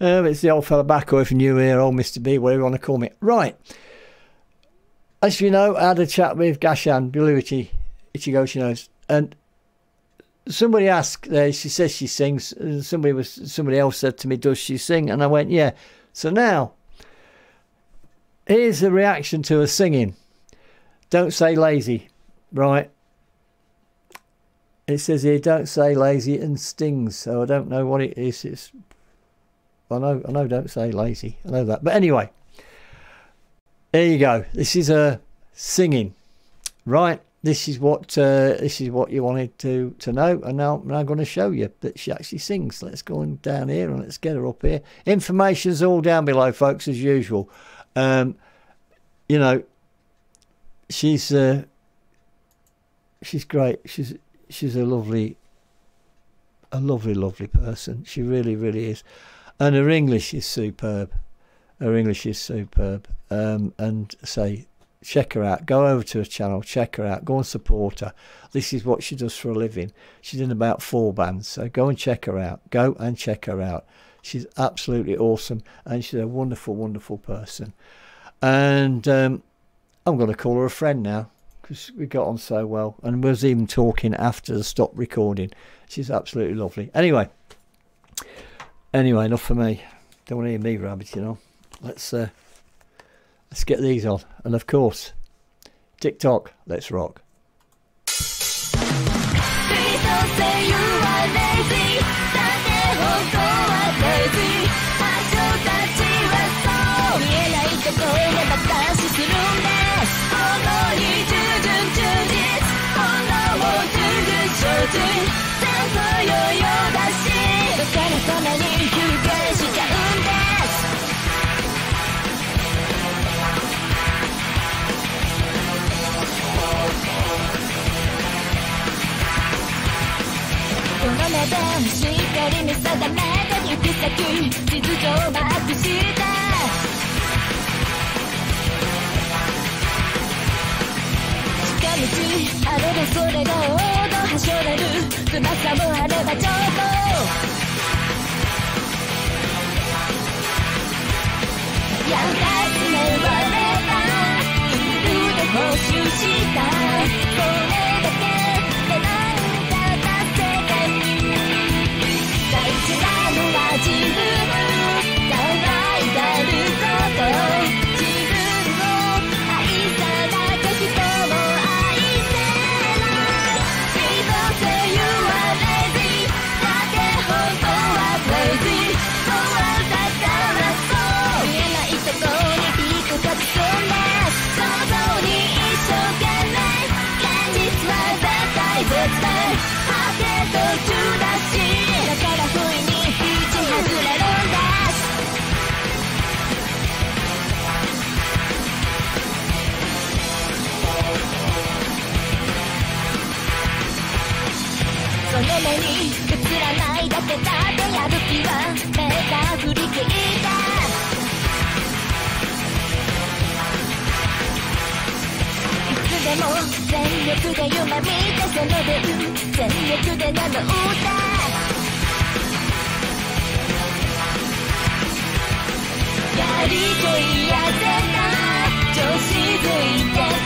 Um, it's the old fella back, or if you're new here, old Mr. B, whatever you want to call me. Right. As you know, I had a chat with Gasshan Beluichi, Ichigo Ichinose, and somebody asked, uh, she says she sings, and somebody was somebody else said to me, does she sing? And I went, yeah. So now, here's the reaction to her singing. Don't say lazy, right? It says here, don't say lazy and stings. So I don't know what it is. It's I know, I know, don't say lazy. I know that. But anyway, there you go. This is a uh, singing, right? This is what uh, this is what you wanted to to know, and now I'm going to show you that she actually sings. Let's go on down here and let's get her up here. Information's all down below, folks, as usual. Um, you know, she's uh, she's great. She's she's a lovely, a lovely, lovely person. She really, really is and her English is superb. Her English is superb. Um, and say, check her out. Go over to her channel, check her out. Go and support her. This is what she does for a living. She's in about four bands, so go and check her out. Go and check her out. She's absolutely awesome, and she's a wonderful, wonderful person. And um, I'm going to call her a friend now because we got on so well, and was even talking after the stop recording. She's absolutely lovely. Anyway. Anyway, enough for me. Don't want to hear me rabbit, you know. Let's uh, let's get these on, and of course, TikTok. Let's rock. しっかり見定めた行く先地図上マークした近道あればそれが王道はしょれる翼もあればちょっとやがてめわれた腕補修した目に映らないだけだってやる気は目が振り切ったいつでも全力で夢見てその分全力で名乗ったやりといやせた。調子づいて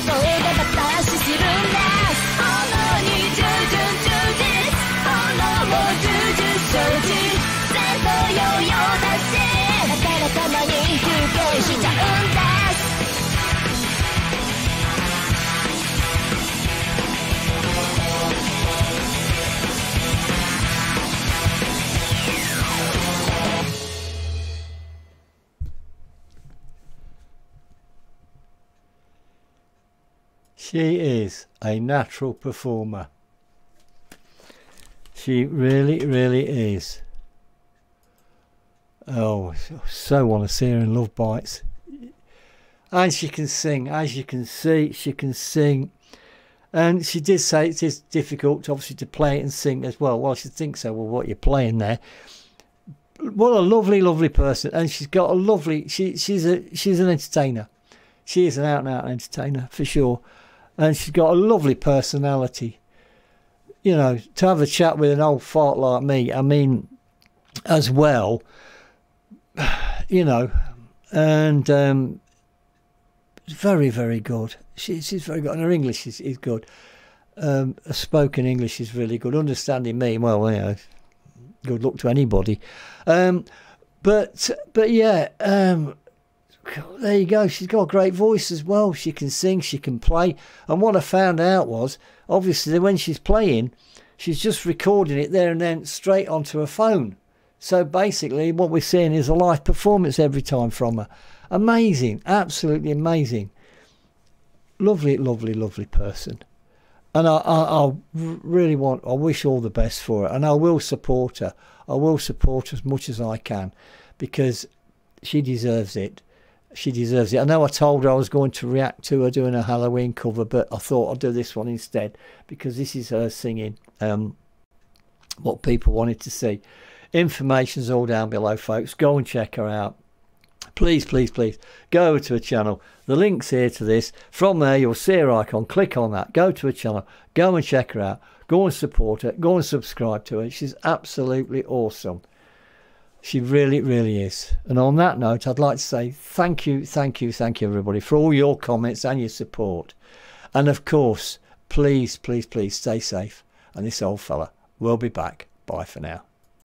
so She is a natural performer. She really, really is. Oh, so want to see her in Love Bites. And she can sing, as you can see, she can sing. And she did say it is difficult, obviously, to play it and sing as well. Well, she thinks so. Well, what you're playing there. What a lovely, lovely person, and she's got a lovely. She she's a she's an entertainer. She is an out and out entertainer for sure, and she's got a lovely personality. You know, to have a chat with an old fart like me, I mean, as well. You know, and um, very, very good. She, she's very good, and her English is, is good. Um, spoken English is really good. Understanding me, well, you know, good luck to anybody. Um, but but yeah, um, there you go. She's got a great voice as well. She can sing, she can play. And what I found out was, obviously, when she's playing, she's just recording it there and then straight onto her phone. So basically, what we're seeing is a live performance every time from her. Amazing, absolutely amazing. Lovely, lovely, lovely person. And I, I, I really want, I wish all the best for her. And I will support her. I will support her as much as I can because she deserves it. She deserves it. I know I told her I was going to react to her doing a Halloween cover, but I thought I'd do this one instead because this is her singing um, what people wanted to see. Information's all down below, folks. Go and check her out. Please, please, please go over to her channel. The link's here to this. From there, you'll see her icon. Click on that. Go to her channel. Go and check her out. Go and support her. Go and subscribe to her. She's absolutely awesome. She really, really is. And on that note, I'd like to say thank you, thank you, thank you, everybody, for all your comments and your support. And of course, please, please, please stay safe. And this old fella will be back. Bye for now.